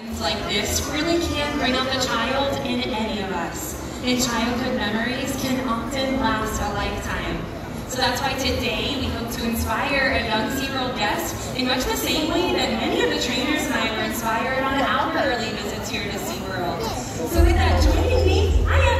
Things like this really can bring out the child in any of us. And childhood memories can often last a lifetime. So that's why today we hope to inspire a young SeaWorld guest in much the same way that many of the trainers and I were inspired on our early visits here to SeaWorld. So with that, joining me, I am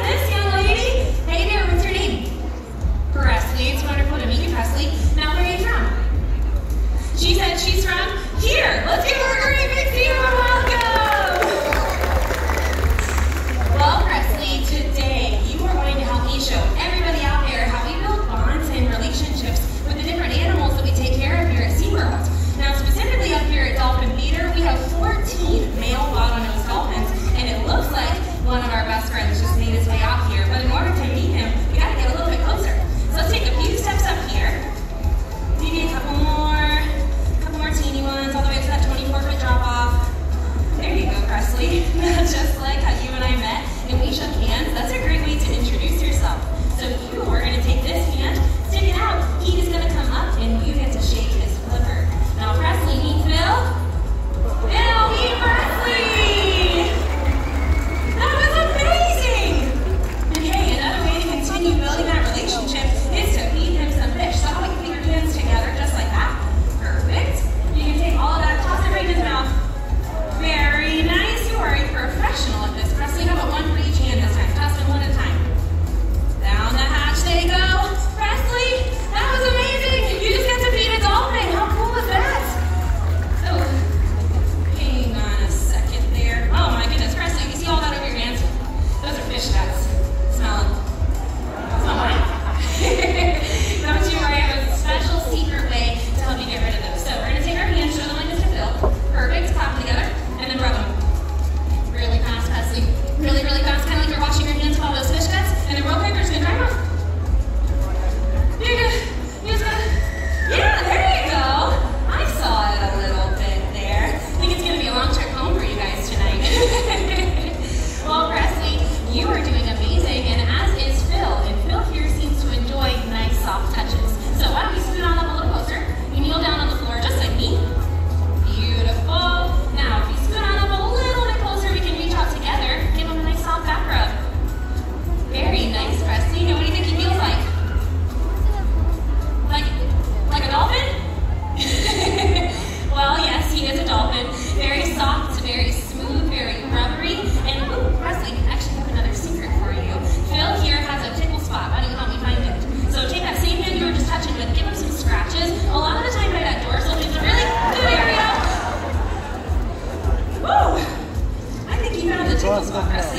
tickles Boris.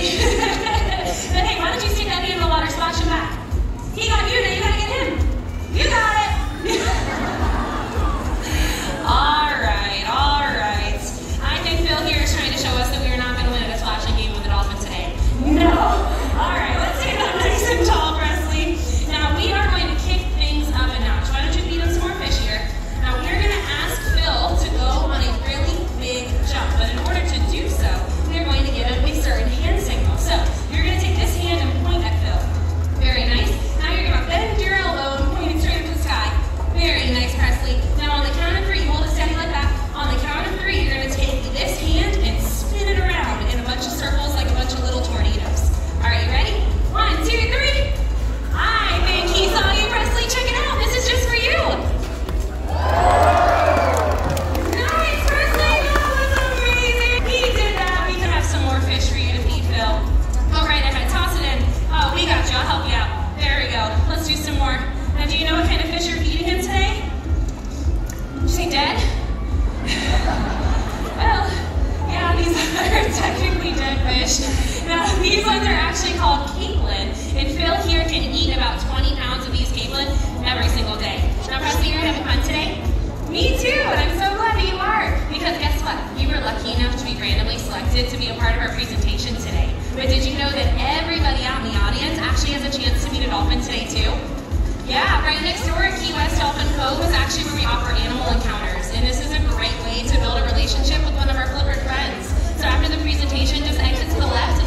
hey, why don't you stick that knee in the water, splash him back? He got you, now you gotta get him. You got it! that are technically dead fish. Now, these ones are actually called capelin, and Phil here can eat about 20 pounds of these capelin every single day. Now, Presley, you're having fun today? Me too, and I'm so glad that you are, because guess what? You were lucky enough to be randomly selected to be a part of our presentation today. But did you know that everybody out in the audience actually has a chance to meet a dolphin today too? Yeah, right next door at Key West Dolphin Cove is actually where we offer animal encounters, and this is a great way to build a relationship with one of our Flipper friends after the presentation, just exit to the left